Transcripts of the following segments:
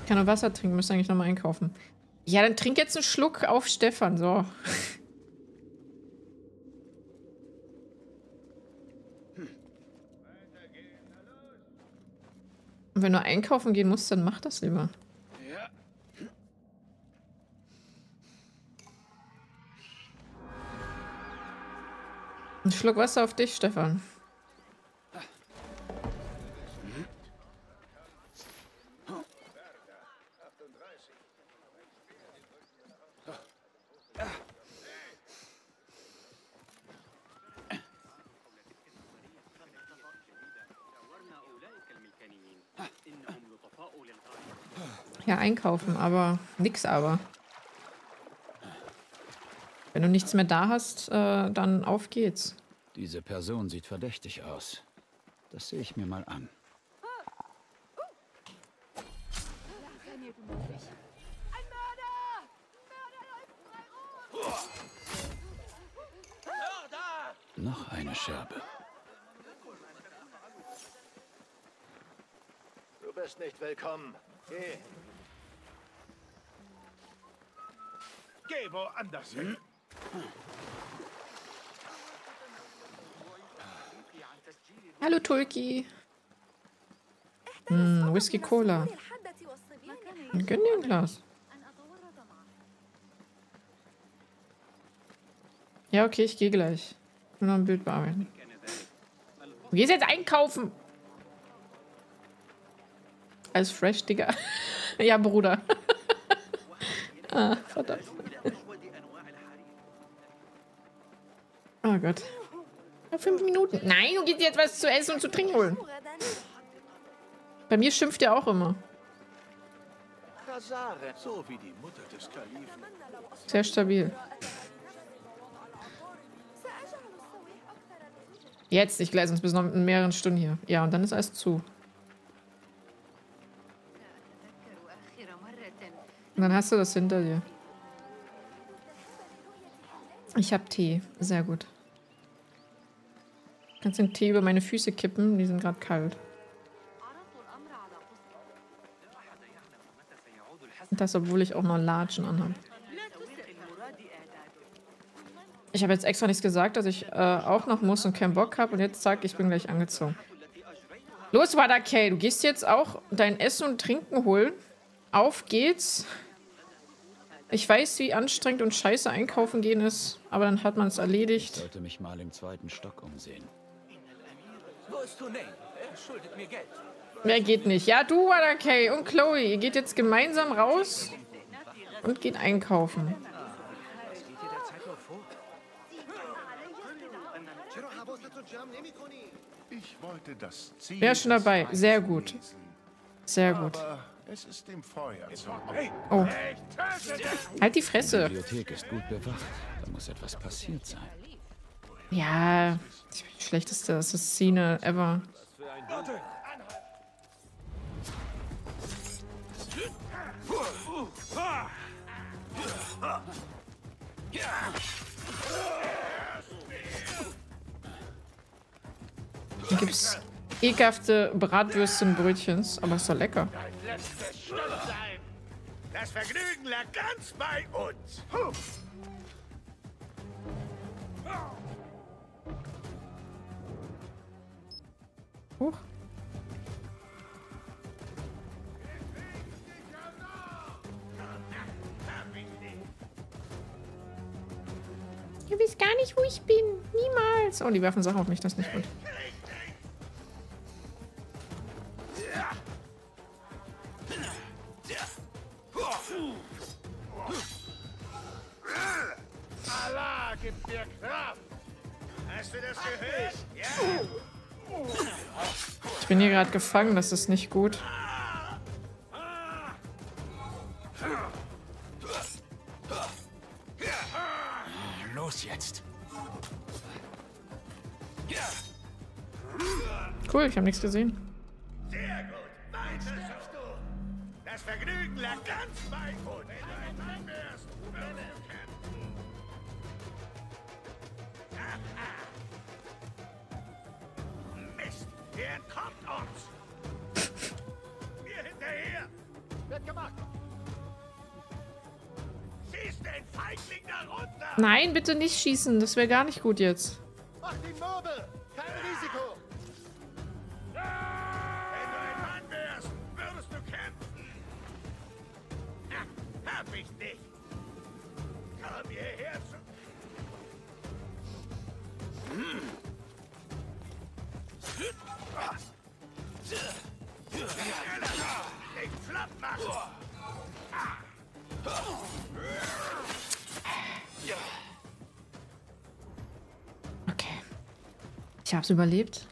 Ich kann nur Wasser trinken, müsste eigentlich nochmal einkaufen. Ja, dann trink jetzt einen Schluck auf Stefan, so. Und wenn du einkaufen gehen musst, dann mach das lieber. Ja. Ein Schluck Wasser auf dich, Stefan. Ja, einkaufen, aber nix aber. Wenn du nichts mehr da hast, äh, dann auf geht's. Diese Person sieht verdächtig aus. Das sehe ich mir mal an. Noch eine Scherbe. Du bist nicht willkommen. Geh. Geh woanders hin. Hallo Tulki. Hm, Whisky Cola. Gönn dir ein Glas. Ja, okay, ich gehe gleich. Ich will noch ein Bild bearbeiten. Du gehst jetzt einkaufen. Alles fresh, Digga. ja, Bruder. ah, verdammt. Gott. Ja, fünf Minuten. Nein, du gehst jetzt was zu essen und zu trinken holen. Bei mir schimpft er auch immer. Sehr stabil. Jetzt, ich gleich, sonst bis noch in mehreren Stunden hier. Ja, und dann ist alles zu. Und dann hast du das hinter dir. Ich habe Tee. Sehr gut. Kannst den Tee über meine Füße kippen, die sind gerade kalt. Das, obwohl ich auch noch Latschen anhabe. Ich habe jetzt extra nichts gesagt, dass ich äh, auch noch muss und keinen Bock habe. Und jetzt sag ich bin gleich angezogen. Los, Wadakay, du gehst jetzt auch dein Essen und Trinken holen. Auf geht's. Ich weiß, wie anstrengend und scheiße einkaufen gehen ist, aber dann hat man es erledigt. Ich sollte mich mal im zweiten Stock umsehen. Wo ist Tunay? Er schuldet mir Geld. Wer geht nicht? Ja, du, Wadakay und Chloe. Ihr geht jetzt gemeinsam raus und geht einkaufen. Ich ist schon dabei? Sehr gut. Sehr gut. Es ist dem Feuerzeug. Oh. Halt die Fresse. Die Bibliothek ist gut bewacht. Da muss etwas passiert sein. Ja, die schlechteste Assassine ever. Hier gibt's ekelhafte Bratwürstchen Brötchens, aber ist doch lecker. Das Vergnügen lag ganz bei uns. Huch. Ihr wisst gar nicht, wo ich bin. Niemals. Oh, die werfen Sachen auf mich, das ist nicht gut. Allah gibt dir Kraft. Hast du das gehört? Bin hier gerade gefangen, das ist nicht gut. Los jetzt. Cool, ich habe nichts gesehen. Nein, bitte nicht schießen. Das wäre gar nicht gut jetzt. Mach ihn mürbe! Hab's überlebt.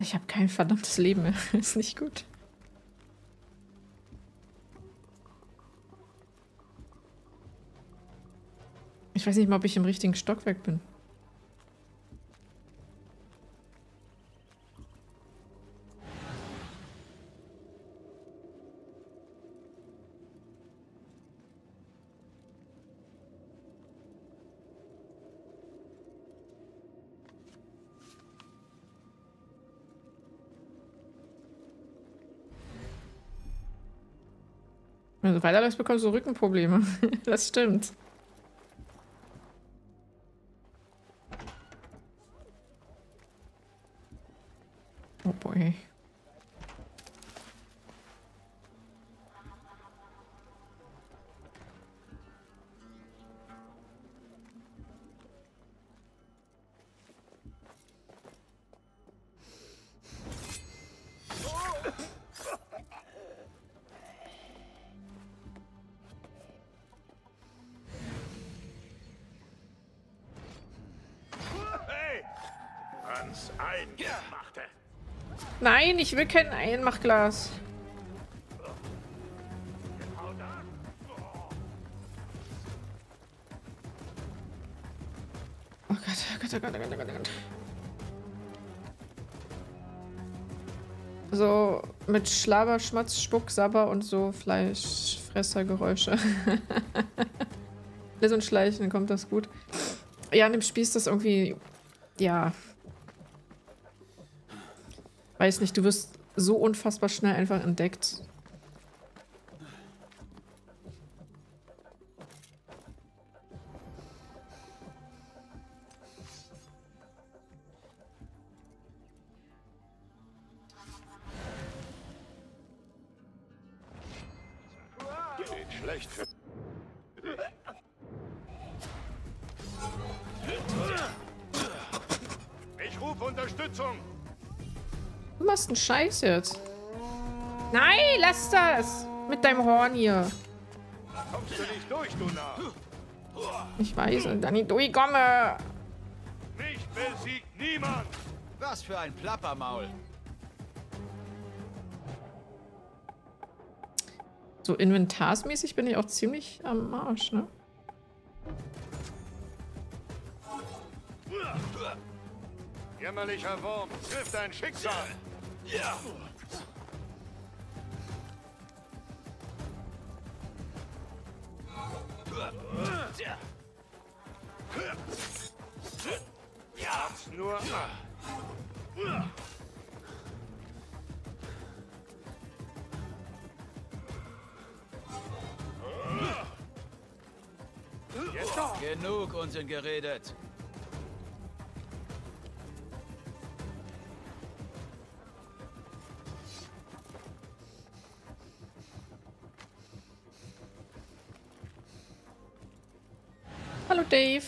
Ich habe kein verdammtes Leben mehr. Ist nicht gut. Ich weiß nicht mal, ob ich im richtigen Stockwerk bin. Wenn du weiterläufst, bekommst du Rückenprobleme. das stimmt. Nein, ich will kein Einmachglas. Oh Gott, oh Gott, oh Gott, oh Gott, oh Gott, oh Gott. So mit Schlaber, Schmatz, Spuck, Sabber und so Fleischfressergeräusche. so ein Schleichen, kommt das gut. Ja, in dem Spiel ist das irgendwie, ja, Weiß nicht, du wirst so unfassbar schnell einfach entdeckt. Ich rufe Unterstützung! Du machst einen Scheiß jetzt. Nein, lass das! Mit deinem Horn hier. Kommst du nicht durch, du! Ich weiß, und dann nicht durchkomme. Mich besiegt niemand! Was für ein Plappermaul. So inventarsmäßig bin ich auch ziemlich am Arsch, ne? Jämmerlicher Wurm, trifft dein Schicksal! Ja! Nur... Genug Unsinn geredet. Hallo Dave.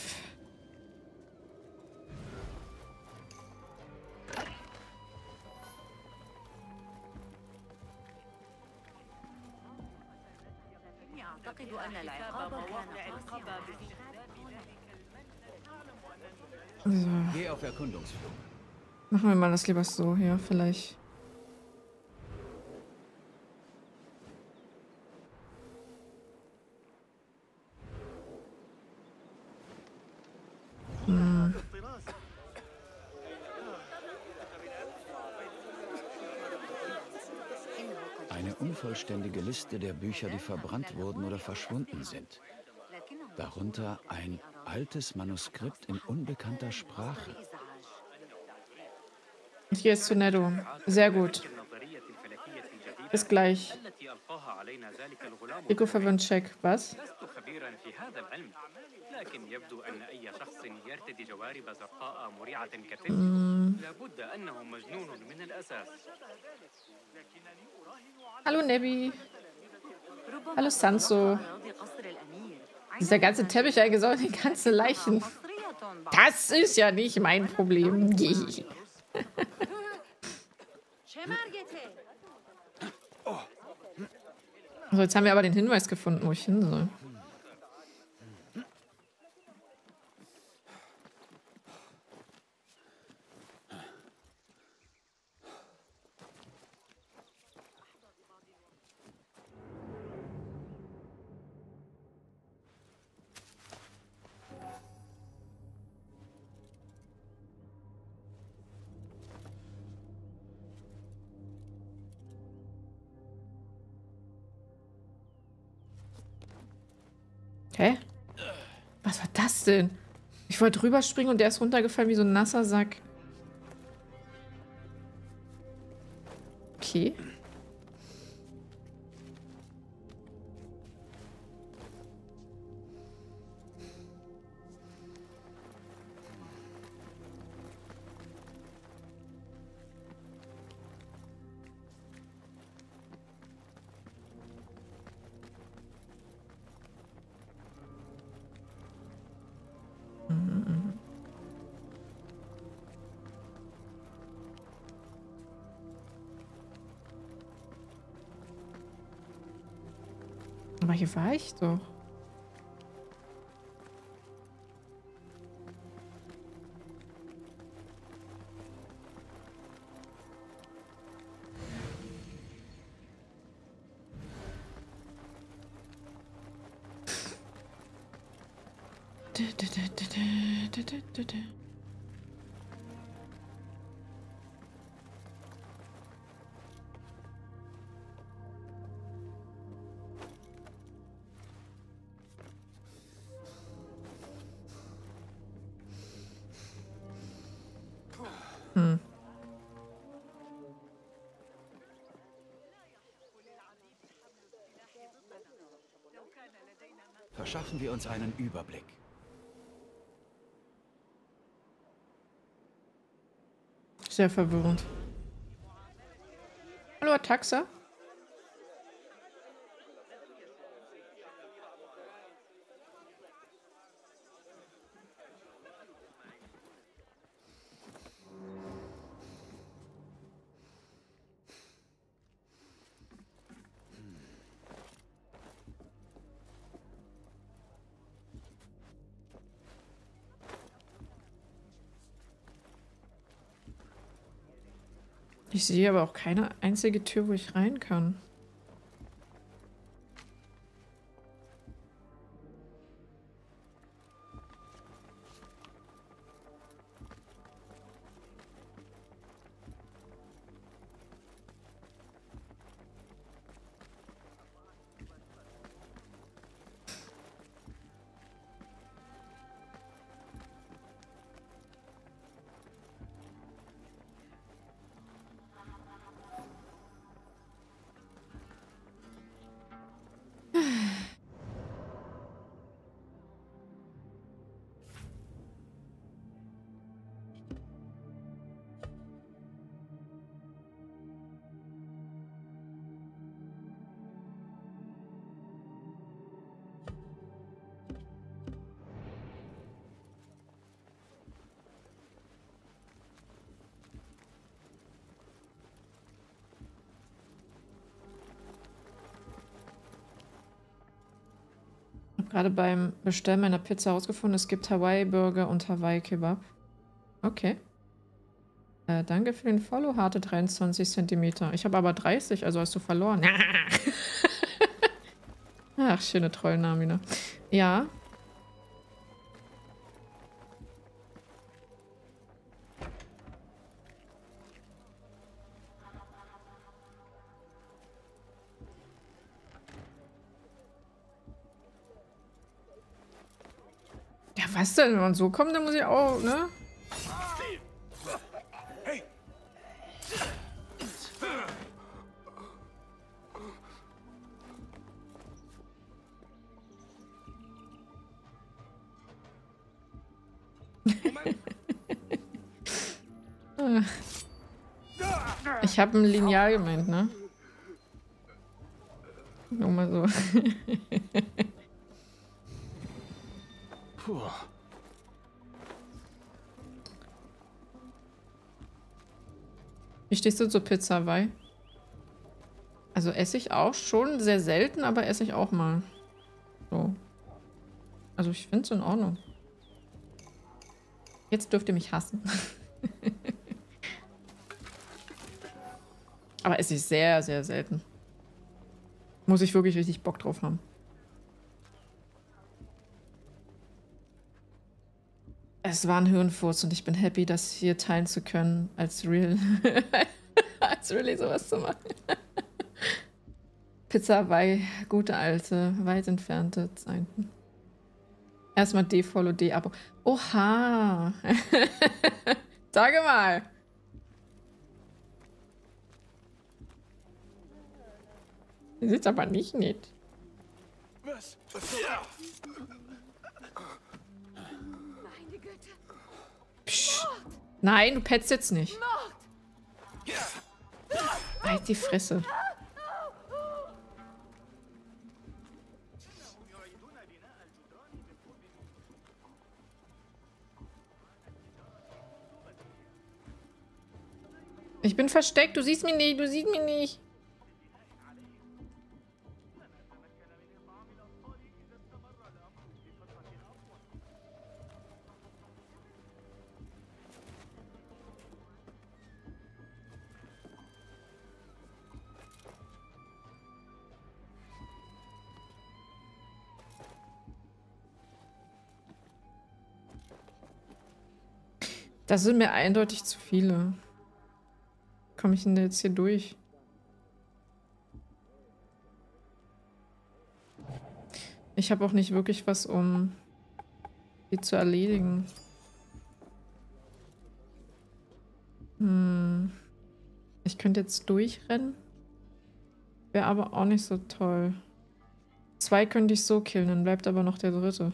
أعتقد أن العقاب كان قاسيا So, Geh auf Erkundungsflug. machen wir mal das lieber so hier, vielleicht. Liste der Bücher, die verbrannt wurden oder verschwunden sind. Darunter ein altes Manuskript in unbekannter Sprache. Hier ist Sunedo. Sehr gut. Bis gleich. Eko verwirrt Check. Was? Mm. Hallo Nebby. Hallo Sanso. Dieser ganze Teppich eingesäuert, die ganze Leichen. Das ist ja nicht mein Problem. so, jetzt haben wir aber den Hinweis gefunden, wo ich hin soll. Denn? Ich wollte rüberspringen und der ist runtergefallen wie so ein nasser Sack. Aber hier war Verschaffen wir uns einen Überblick. Sehr verwirrend. Hallo, Taxa. Ich sehe aber auch keine einzige Tür, wo ich rein kann. Habe gerade beim Bestellen meiner Pizza herausgefunden, es gibt Hawaii-Burger und Hawaii-Kebab. Okay. Äh, danke für den Follow, harte 23 cm. Ich habe aber 30, also hast du verloren. Ach, schöne Trollnamina. Ja. Ja, Was denn? Wenn man so kommt, dann muss ich auch, ne? ich habe ein Lineal gemeint, ne? Nur mal so. Puh. Stehst du zur Pizza Hawaii? Also esse ich auch schon sehr selten, aber esse ich auch mal. So. Also ich finde es in Ordnung. Jetzt dürft ihr mich hassen. aber esse ich sehr, sehr selten. Muss ich wirklich richtig Bock drauf haben. Es war ein Hirnfurz und ich bin happy, das hier teilen zu können, als real. als really sowas zu machen. Pizza bei gute alte, weit entfernte Zeiten. Erstmal D-Follow, D-Abo. Oha! Sage mal! Das ist aber nicht nett. Was? Meine Nein, du petzt jetzt nicht. Halt die Fresse. Ich bin versteckt, du siehst mich nicht, du siehst mich nicht. Das sind mir eindeutig zu viele. Komme ich denn jetzt hier durch? Ich habe auch nicht wirklich was, um die zu erledigen. Hm. Ich könnte jetzt durchrennen. Wäre aber auch nicht so toll. Zwei könnte ich so killen, dann bleibt aber noch der dritte.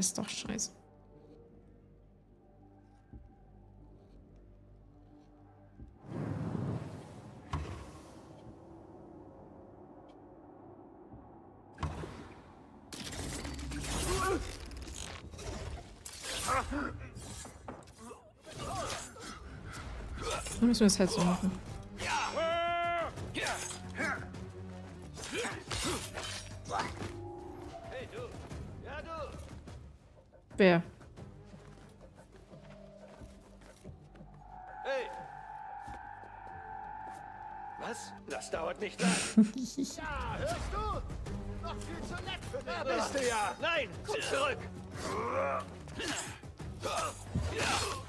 Ist doch scheiße. Dann müssen wir es halt so machen. Wer? Hey! Was? Das dauert nicht lang. ja, hörst du? Noch viel zu nett für dich. Da bist du ja. Nein, komm zurück.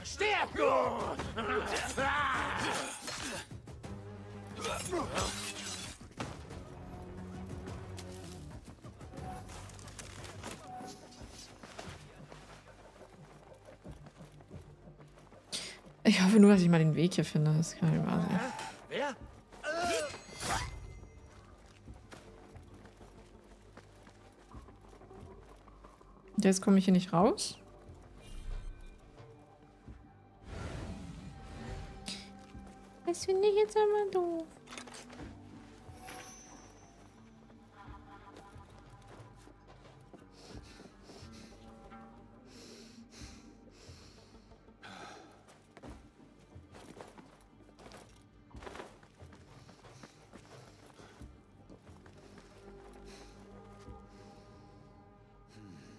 Sterb, du! Nur, dass ich mal den Weg hier finde. Das kann nicht wahr sein. Wer? Jetzt komme ich hier nicht raus. Das finde ich jetzt aber doof.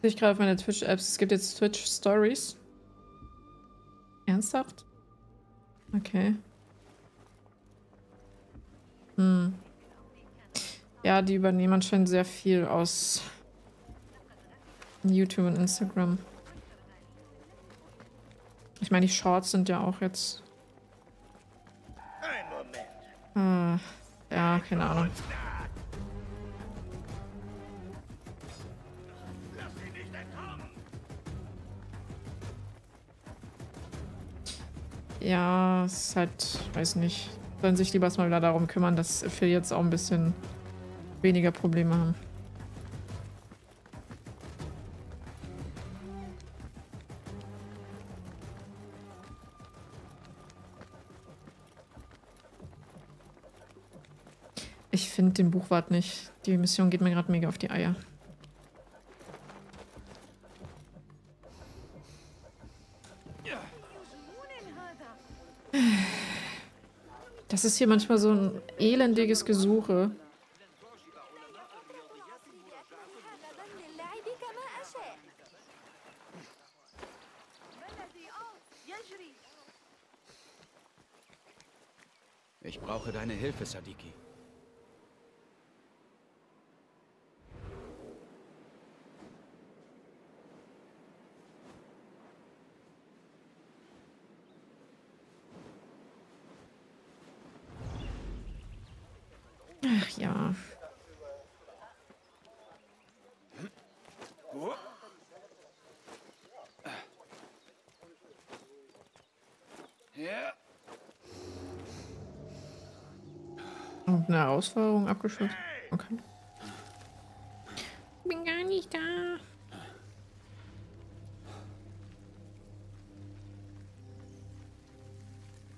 Sehe ich gerade auf meine Twitch-Apps. Es gibt jetzt Twitch Stories. Ernsthaft? Okay. Hm. Ja, die übernehmen anscheinend sehr viel aus YouTube und Instagram. Ich meine, die Shorts sind ja auch jetzt. Äh, ja, keine Ahnung. Ja, es ist halt, weiß nicht. Sollen sich lieber erstmal wieder darum kümmern, dass Affiliates auch ein bisschen weniger Probleme haben. Ich finde den Buchwart nicht. Die Mission geht mir gerade mega auf die Eier. Das ist hier manchmal so ein elendiges Gesuche. Ich brauche deine Hilfe, Sadiki. Eine Herausforderung abgeschlossen. Okay. Bin gar nicht da.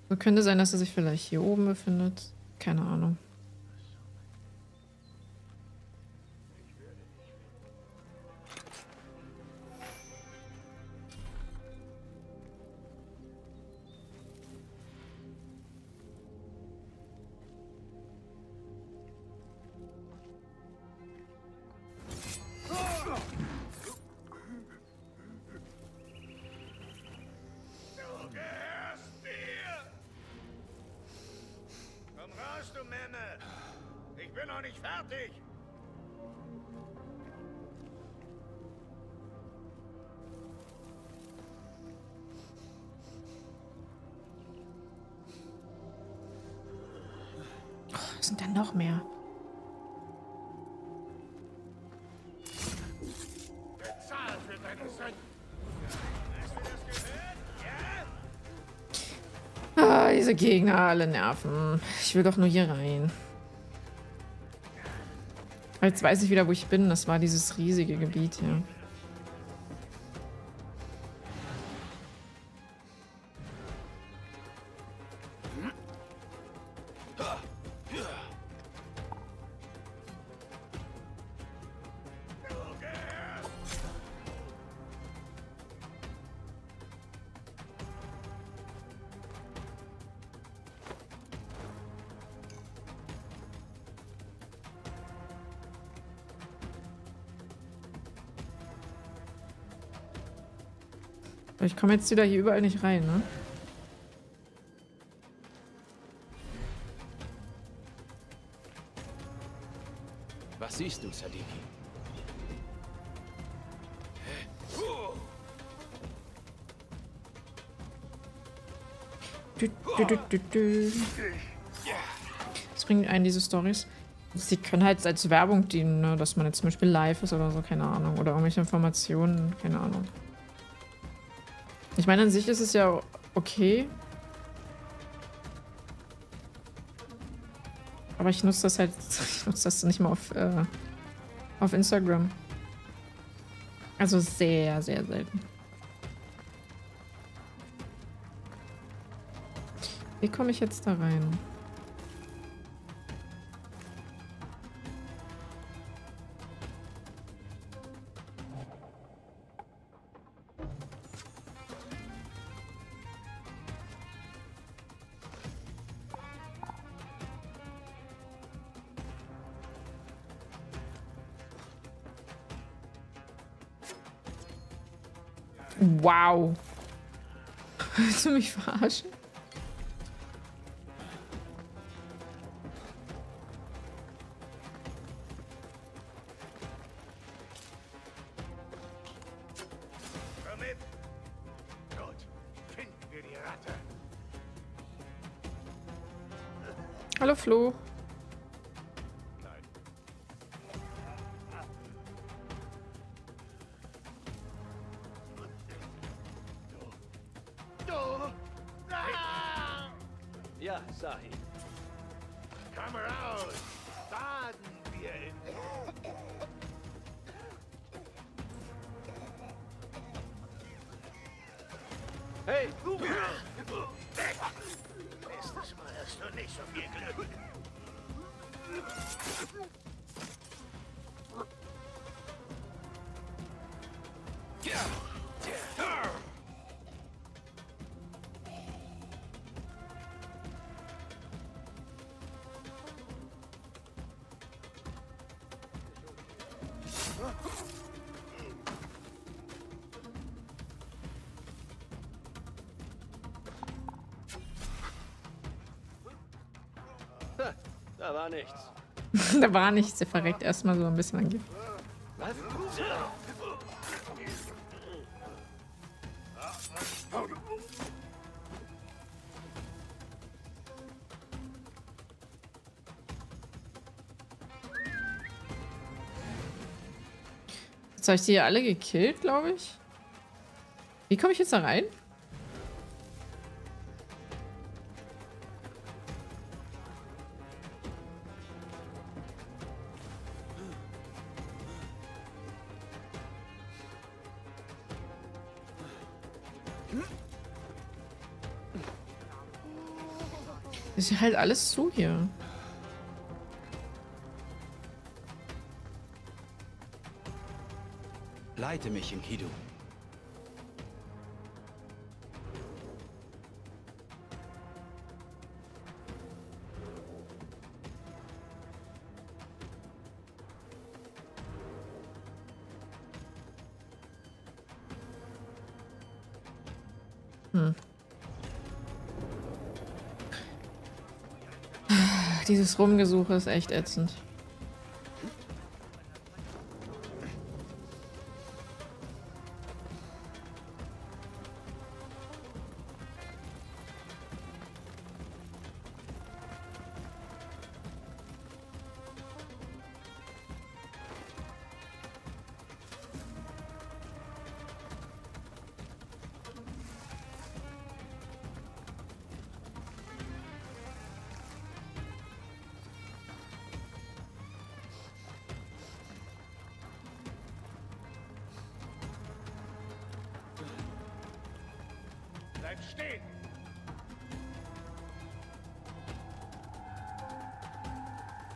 So könnte sein, dass er sich vielleicht hier oben befindet. Keine Ahnung. Was sind denn noch mehr? Ah, diese Gegner alle nerven. Ich will doch nur hier rein. Jetzt weiß ich wieder, wo ich bin. Das war dieses riesige Gebiet hier. Ich komme jetzt wieder hier überall nicht rein, ne? Was siehst du, Sadiki? Dü. Das bringen einen diese Stories. Sie können halt als Werbung dienen, ne? dass man jetzt zum Beispiel live ist oder so, keine Ahnung. Oder irgendwelche Informationen, keine Ahnung. Ich meine, an sich ist es ja okay. Aber ich nutze das halt, ich nutze das nicht mal auf, äh, auf Instagram. Also sehr, sehr selten. Wie komme ich jetzt da rein? Wow. Willst du mich verarschen? Komm mit! Gut, finden wir die Ratte. Hallo Flo. da war nichts. Der verreckt erstmal so ein bisschen an Gift. Jetzt habe ich die alle gekillt, glaube ich. Wie komme ich jetzt da rein? Ja halt alles zu hier. Leite mich, Enkidu. Dieses Rumgesuche ist echt ätzend. Stehen!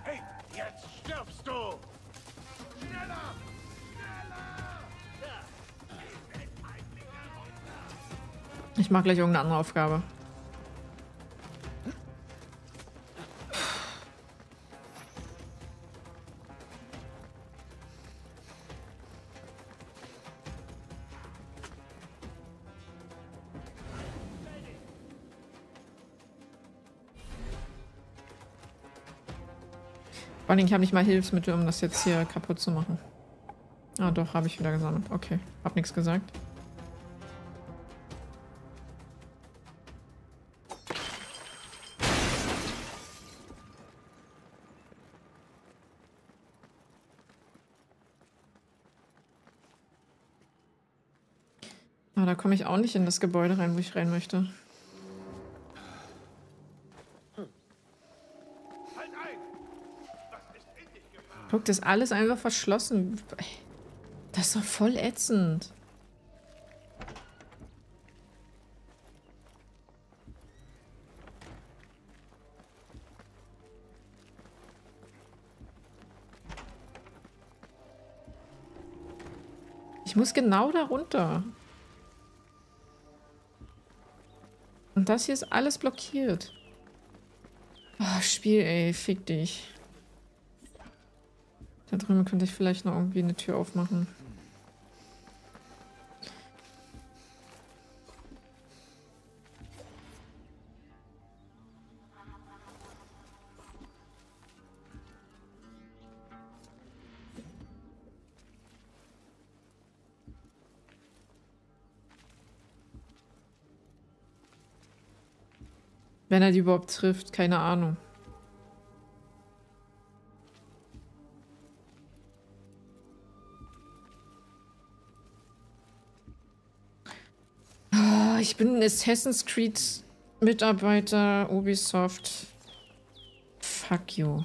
Hey, jetzt stirbst du! Schneller! Ich mache gleich irgendeine andere Aufgabe. Vor allem, ich habe nicht mal Hilfsmittel, um das jetzt hier kaputt zu machen. Ah, doch, habe ich wieder gesammelt. Okay, hab nichts gesagt. Aber da komme ich auch nicht in das Gebäude rein, wo ich rein möchte. Guck, das ist alles einfach verschlossen. Das ist doch voll ätzend. Ich muss genau da runter. Und das hier ist alles blockiert. Oh, Spiel, ey, fick dich. Da drüben könnte ich vielleicht noch irgendwie eine Tür aufmachen. Wenn er die überhaupt trifft, keine Ahnung. Ich bin ein Assassin's Creed Mitarbeiter Ubisoft. Fuck you.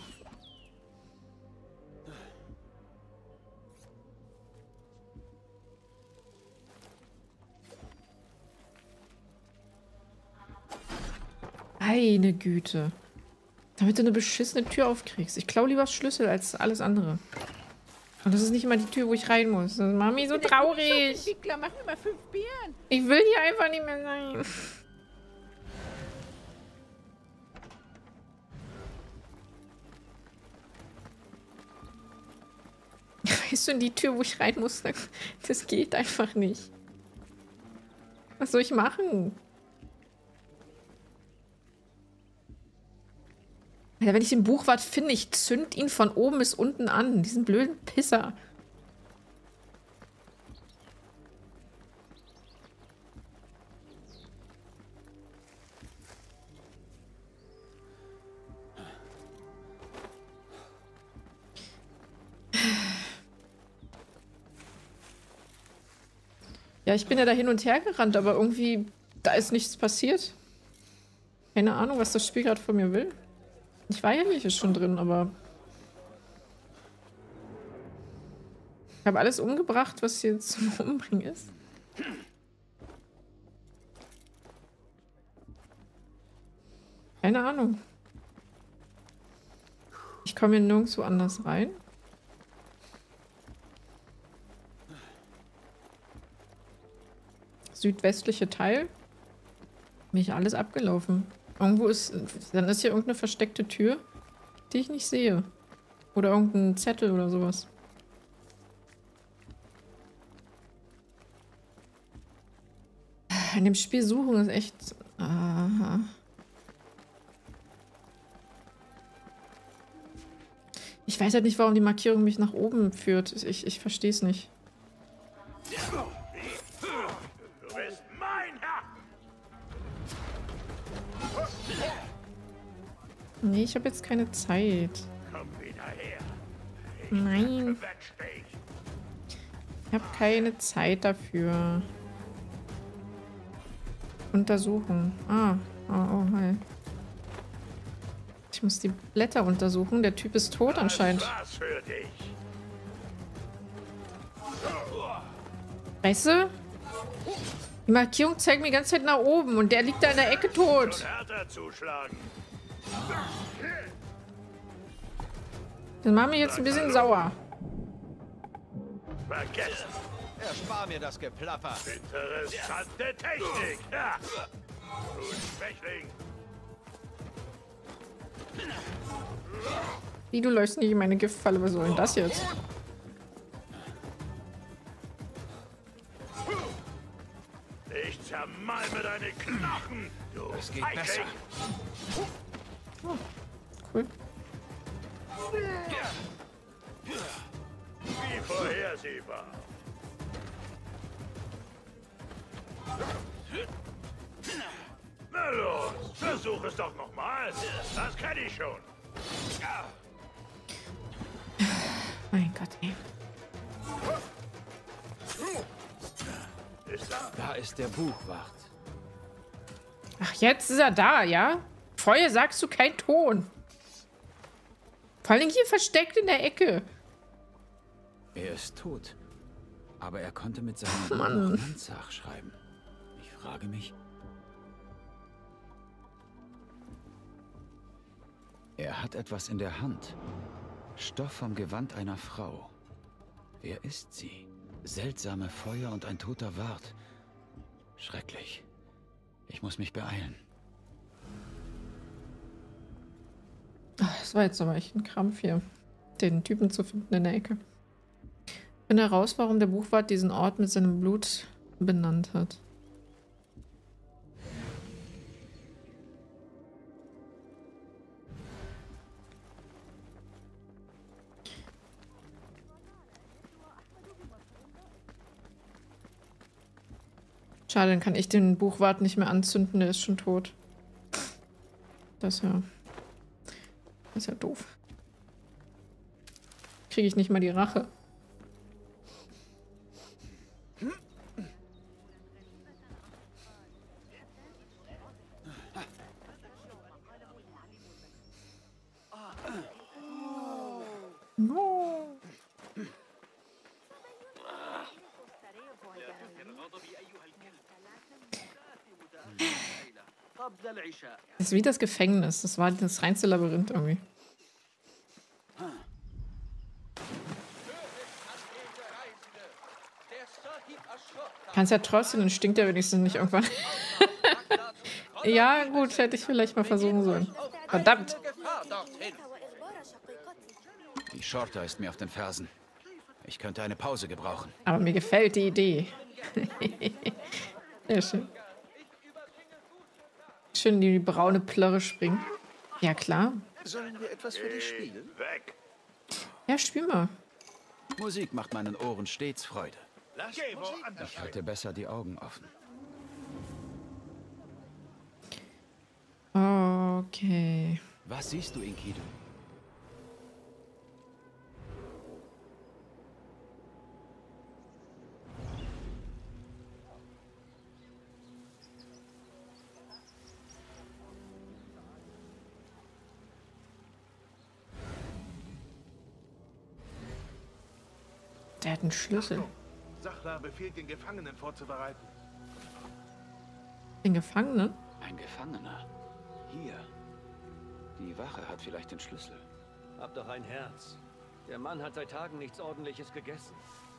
Eine Güte. Damit du eine beschissene Tür aufkriegst. Ich klau lieber Schlüssel als alles andere. Und das ist nicht immer die Tür, wo ich rein muss. Das macht mich so traurig. Ich will hier einfach nicht mehr sein. Weißt du, in die Tür, wo ich rein muss, das geht einfach nicht. Was soll ich machen? Alter, wenn ich den Buchwart finde, ich zünd ihn von oben bis unten an. Diesen blöden Pisser. Ja, ich bin ja da hin und her gerannt, aber irgendwie, da ist nichts passiert. Keine Ahnung, was das Spiel gerade von mir will. Ich war ja hier schon drin, aber... Ich habe alles umgebracht, was hier zum Umbringen ist. Keine Ahnung. Ich komme hier nirgendwo anders rein. Südwestliche Teil. Bin ich alles abgelaufen. Irgendwo ist. Dann ist hier irgendeine versteckte Tür, die ich nicht sehe. Oder irgendein Zettel oder sowas. In dem Spiel suchen ist echt. Aha. Ich weiß halt nicht, warum die Markierung mich nach oben führt. Ich, ich verstehe es nicht. Nee, ich habe jetzt keine Zeit. Nein, ich habe keine Zeit dafür. Untersuchen. Ah, oh, oh, hi. Ich muss die Blätter untersuchen. Der Typ ist tot anscheinend. War's. Weißt du? Die Markierung zeigt mir die ganze Zeit nach oben und der liegt da in der Ecke tot. Das macht mich jetzt ein bisschen sauer. Vergessen. Erspar mir das Geplapper. Interessante Technik. Ja. Du Schwächling. Wie, du läufst nicht in meine Giftfalle. Was soll denn das jetzt? Ich zermalme deine Knochen. Du Das geht Feigling. besser. Cool. Wie vorhersehbar. Na los, versuch es doch nochmal. Das kann ich schon. Mein Gott, ey. Da ist der Buchwart. Ach, jetzt ist er da, ja? Vorher sagst du kein Ton. Vor allem hier versteckt in der Ecke. Er ist tot. Aber er konnte mit seinem Mann. Lanzach schreiben. Ich frage mich. Er hat etwas in der Hand. Stoff vom Gewand einer Frau. Wer ist sie? Seltsame Feuer und ein toter Wart. Schrecklich. Ich muss mich beeilen. War jetzt aber echt ein Krampf hier, den Typen zu finden in der Ecke. Finde heraus, warum der Buchwart diesen Ort mit seinem Blut benannt hat. Schade, dann kann ich den Buchwart nicht mehr anzünden, der ist schon tot. Das ja. Ist ja doof. Kriege ich nicht mal die Rache. Das ist wie das Gefängnis. Das war das reinste Labyrinth irgendwie. Kannst ja trotzdem, dann stinkt er wenigstens nicht irgendwann. ja, gut, hätte ich vielleicht mal versuchen sollen. Verdammt! Die Shorter ist mir auf den Fersen. Ich könnte eine Pause gebrauchen. Aber mir gefällt die Idee. Sehr schön. Schön in die braune Plörre springen. Ja, klar. Sollen wir etwas für dich spielen? Weg! Ja, spiel mal. Musik macht meinen Ohren stets Freude. Lass Ich halte besser die Augen offen. Okay. Was siehst du, Enkidu? Der hat einen Schlüssel. Sachlar befiehlt, den Gefangenen vorzubereiten. Den Gefangenen? Ein Gefangener. Hier. Die Wache hat vielleicht den Schlüssel. Hab doch ein Herz. Der Mann hat seit Tagen nichts ordentliches gegessen.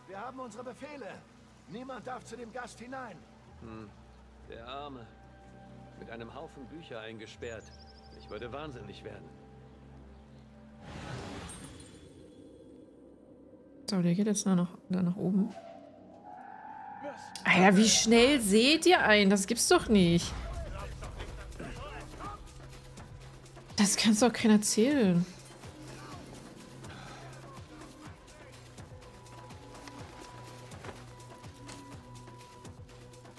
Wir haben unsere Befehle. Niemand darf zu dem Gast hinein. Der Arme. Mit einem Haufen Bücher eingesperrt. Ich würde wahnsinnig werden. So, der geht jetzt nach, da nach oben. Alter, wie schnell seht ihr ein? Das gibt's doch nicht. Das kannst doch keiner erzählen.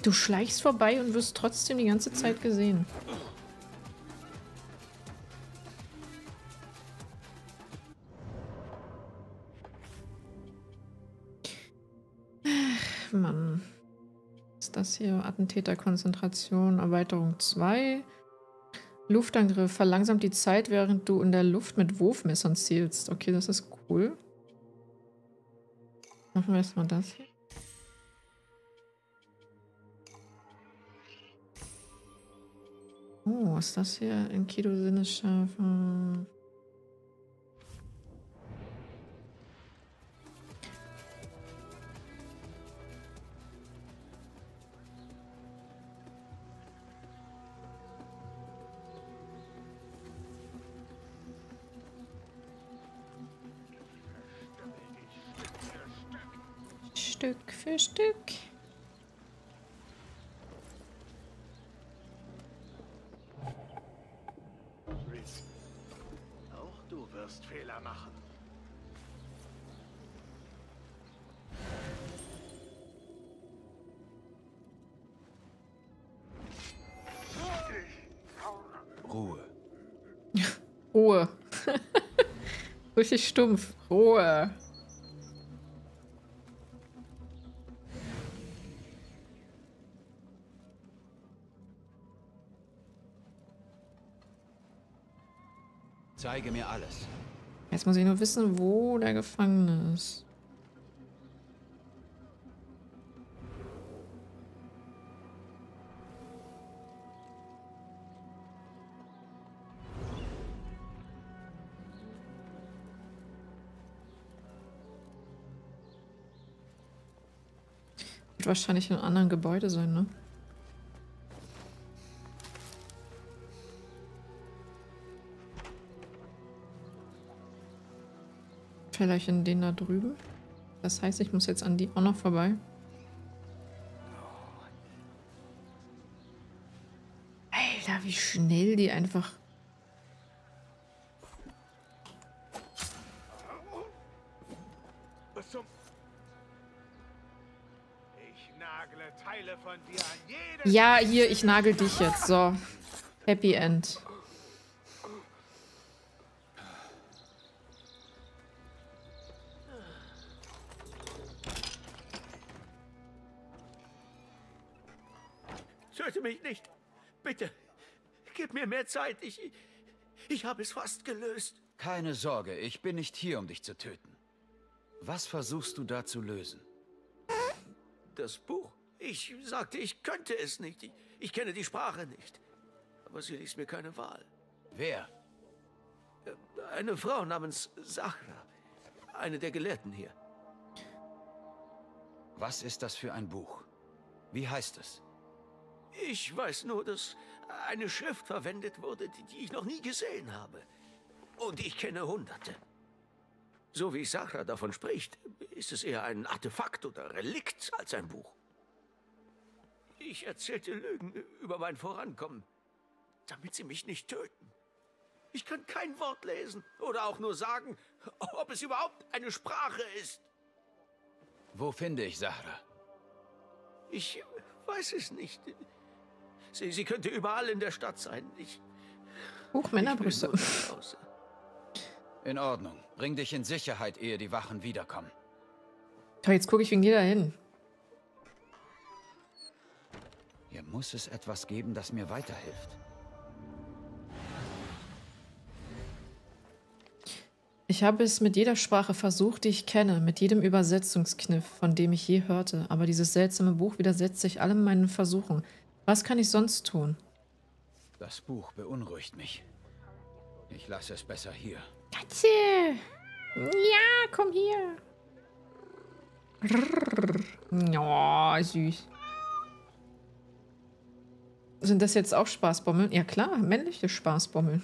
Du schleichst vorbei und wirst trotzdem die ganze Zeit gesehen. Attentäterkonzentration, Erweiterung 2. Luftangriff. Verlangsamt die Zeit, während du in der Luft mit Wurfmessern zielst. Okay, das ist cool. Machen wir erstmal das hier. Oh, ist das hier? Enkido Sinnesschärfe. Stück für Stück. Auch du wirst Fehler machen. Ruhe. Ruhe. Richtig stumpf. Ruhe. Zeige mir alles. Jetzt muss ich nur wissen, wo der Gefangene ist. Wird wahrscheinlich in einem anderen Gebäude sein, ne? Vielleicht in den da drüben. Das heißt, ich muss jetzt an die auch noch vorbei. Alter, wie schnell die einfach. Ja, hier, ich nagel dich jetzt. So. Happy End. Mehr Zeit. Ich. Ich habe es fast gelöst. Keine Sorge, ich bin nicht hier, um dich zu töten. Was versuchst du da zu lösen? Das Buch. Ich sagte, ich könnte es nicht. Ich, ich kenne die Sprache nicht. aber sie ließ mir keine Wahl. Wer? Eine Frau namens Sachra, eine der Gelehrten hier. Was ist das für ein Buch? Wie heißt es? Ich weiß nur, dass eine Schrift verwendet wurde, die, ich noch nie gesehen habe. Und ich kenne Hunderte. So wie Sachra davon spricht, ist es eher ein Artefakt oder Relikt als ein Buch. Ich erzählte Lügen über mein Vorankommen, damit sie mich nicht töten. Ich kann kein Wort lesen oder auch nur sagen, ob es überhaupt eine Sprache ist. Wo finde ich Sahra? Ich weiß es nicht. Sie, sie könnte überall in der Stadt sein. Ich, Huch, Männerbrüste. In Ordnung. Bring dich in Sicherheit, ehe die Wachen wiederkommen. Doch, jetzt gucke ich wegen dir dahin. Hier muss es etwas geben, das mir weiterhilft. Ich habe es mit jeder Sprache versucht, die ich kenne, mit jedem Übersetzungskniff, von dem ich je hörte, aber dieses seltsame Buch widersetzt sich allem meinen Versuchen. Was kann ich sonst tun? Das Buch beunruhigt mich. Ich lasse es besser hier. Katze! Ja, komm hier. Ja, süß. Sind das jetzt auch Spaßbommeln? Ja klar, männliche Spaßbommeln.